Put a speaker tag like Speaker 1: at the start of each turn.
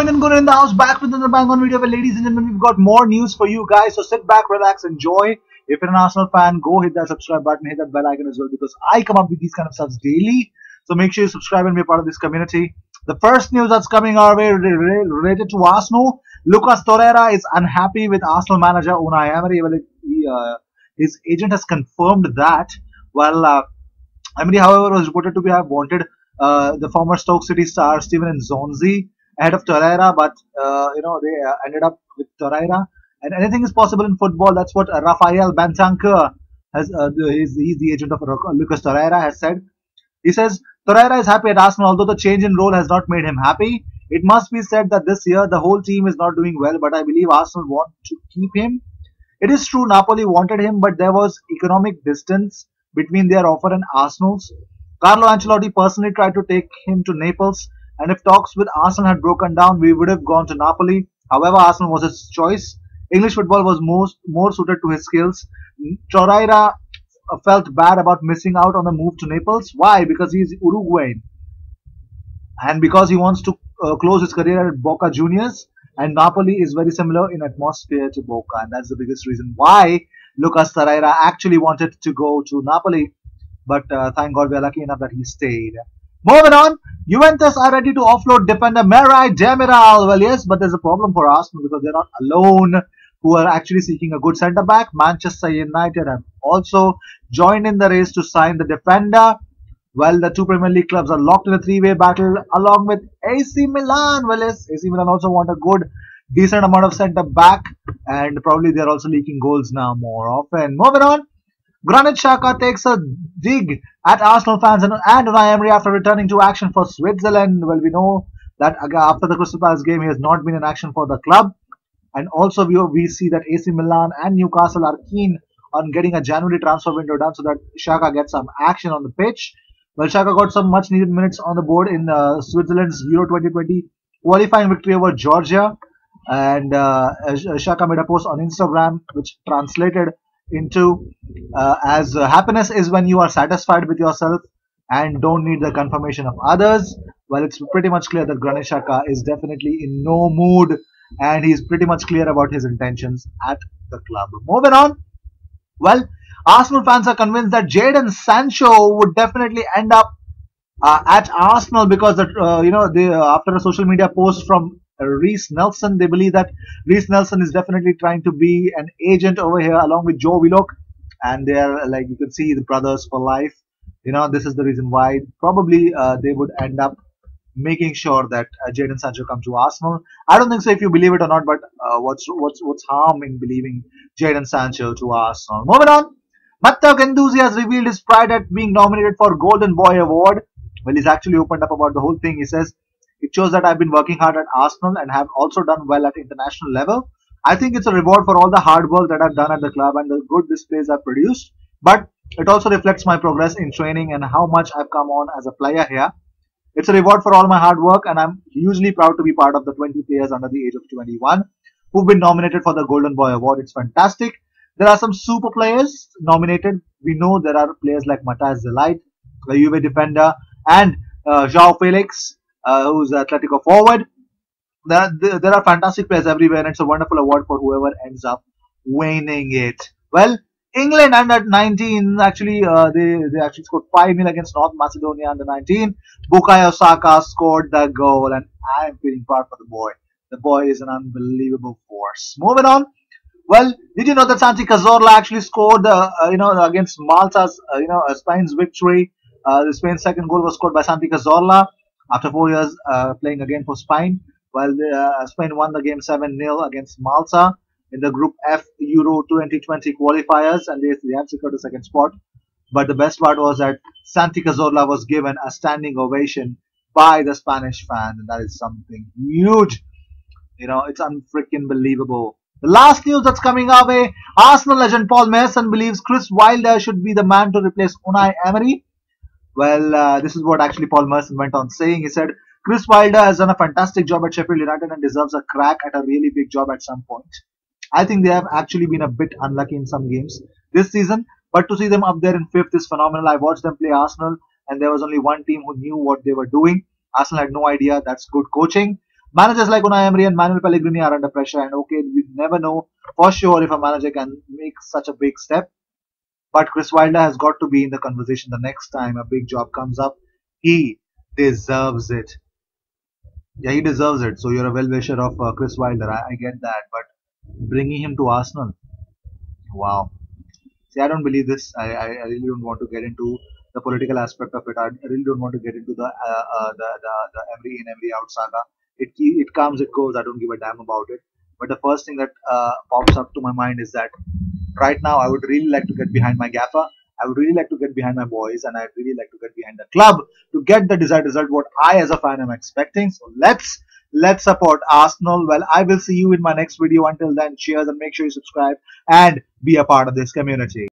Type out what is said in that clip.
Speaker 1: Indian Gooner in the house, back with another bang on video. Well, ladies and gentlemen, we've got more news for you guys. So sit back, relax, enjoy. If you're an Arsenal fan, go hit that subscribe button, hit that bell icon as well, because I come up with these kind of stuff daily. So make sure you subscribe and be part of this community. The first news that's coming our way related to Arsenal, Lucas Torreira is unhappy with Arsenal manager Unai Emery. Well, he, uh, his agent has confirmed that. Well, uh, Emery, however, was reported to be have wanted uh, the former Stoke City star Steven Nzonzi ahead of Torreira, but uh, you know they uh, ended up with Torreira. And anything is possible in football. That's what Rafael Bentancur has. Uh, he's, he's the agent of Lucas Torreira has said. He says Torreira is happy at Arsenal, although the change in role has not made him happy. It must be said that this year the whole team is not doing well, but I believe Arsenal want to keep him. It is true Napoli wanted him, but there was economic distance between their offer and Arsenal's. Carlo Ancelotti personally tried to take him to Naples, and if talks with Arsenal had broken down, we would have gone to Napoli. However, Arsenal was his choice. English football was most more suited to his skills. Torreira felt bad about missing out on the move to Naples. Why? Because he's Uruguayan, and because he wants to uh, close his career at Boca Juniors. And Napoli is very similar in atmosphere to Boca, and that's the biggest reason why Lucas Torreira actually wanted to go to Napoli. But uh, thank God we're lucky enough that he stayed. Moving on, Juventus are ready to offload defender Merih Demiral. Well, yes, but there's a problem for Arsenal because they're not alone who are actually seeking a good centre back. Manchester United have also joined in the race to sign the defender. Well, the two Premier League clubs are locked in a three-way battle along with AC Milan. Well, yes, AC Milan also want a good, decent amount of centre back and probably they're also leaking goals now more often. Moving on, Granit Xhaka takes a dig at Arsenal fans and, and Unai Emery after returning to action for Switzerland. Well, we know that after the Crystal Palace game, he has not been in action for the club. And also, we, we see that AC Milan and Newcastle are keen on getting a January transfer window done so that Xhaka gets some action on the pitch. Well, Xhaka got some much needed minutes on the board in uh, Switzerland's Euro 2020 qualifying victory over Georgia. And uh, Xhaka made a post on Instagram which translated into uh, as uh, happiness is when you are satisfied with yourself and don't need the confirmation of others. Well, it's pretty much clear that Granit Xhaka is definitely in no mood and he's pretty much clear about his intentions at the club. Moving on. Well, Arsenal fans are convinced that Jadon Sancho would definitely end up uh, at Arsenal because that uh, you know they, uh, after a social media post from Reiss Nelson, they believe that Reiss Nelson is definitely trying to be an agent over here along with Joe Willock, and they are like you can see the brothers for life. You know this is the reason why probably uh, they would end up making sure that uh, Jadon Sancho comes to Arsenal. I don't think so if you believe it or not, but uh, what's what's what's harm in believing Jadon Sancho to Arsenal? Moving on. Matteo Guendouzi has revealed his pride at being nominated for Golden Boy Award. Well, he's actually opened up about the whole thing. He says, it shows that I've been working hard at Arsenal and have also done well at international level. I think it's a reward for all the hard work that I've done at the club and the good displays I've produced. But it also reflects my progress in training and how much I've come on as a player here. It's a reward for all my hard work and I'm hugely proud to be part of the 20 players under the age of 21 who've been nominated for the Golden Boy Award. It's fantastic. There are some super players nominated. We know there are players like Matthijs de Ligt, the Juve defender, and uh, Joao Felix, uh, who's Atletico forward. There, there, there are fantastic players everywhere, and it's a wonderful award for whoever ends up winning it. Well, England under 19 actually uh, they they actually scored 5 0 against North Macedonia under 19. Bukayo Saka scored the goal, and I'm feeling proud for the boy. The boy is an unbelievable force. Moving on. Well, did you know that Santi Cazorla actually scored, uh, uh, you know, against Malta's, uh, you know, Spain's victory? Uh, the Spain's second goal was scored by Santi Cazorla after four years uh, playing again for Spain. While uh, Spain won the game 7-0 against Malta in the Group F Euro 2020 qualifiers, and they, they have secured the second spot. But the best part was that Santi Cazorla was given a standing ovation by the Spanish fans, and that is something huge. You know, it's unfreaking believable. The last news that's coming our way, Arsenal legend Paul Merson believes Chris Wilder should be the man to replace Unai Emery. Well, uh, this is what actually Paul Merson went on saying. He said, Chris Wilder has done a fantastic job at Sheffield United and deserves a crack at a really big job at some point. I think they have actually been a bit unlucky in some games this season, but to see them up there in fifth is phenomenal. I watched them play Arsenal and there was only one team who knew what they were doing. Arsenal had no idea. That's good coaching. Managers like Unai Emery and Manuel Pellegrini are under pressure, and okay, you never know for sure if a manager can make such a big step. But Chris Wilder has got to be in the conversation the next time a big job comes up. He deserves it. Yeah, he deserves it. So you're a well-wisher of uh, Chris Wilder. I, I get that, but bringing him to Arsenal, wow. See, I don't believe this. I, I, I really don't want to get into the political aspect of it. I really don't want to get into the uh, uh, the, the the Emery in Emery out saga. It it comes, it goes. I don't give a damn about it. But the first thing that uh, pops up to my mind is that right now I would really like to get behind my gaffer. I would really like to get behind my boys, and I'd really like to get behind the club to get the desired result. What I, as a fan, am expecting. So let's let's support Arsenal. Well, I will see you in my next video. Until then, cheers and make sure you subscribe and be a part of this community.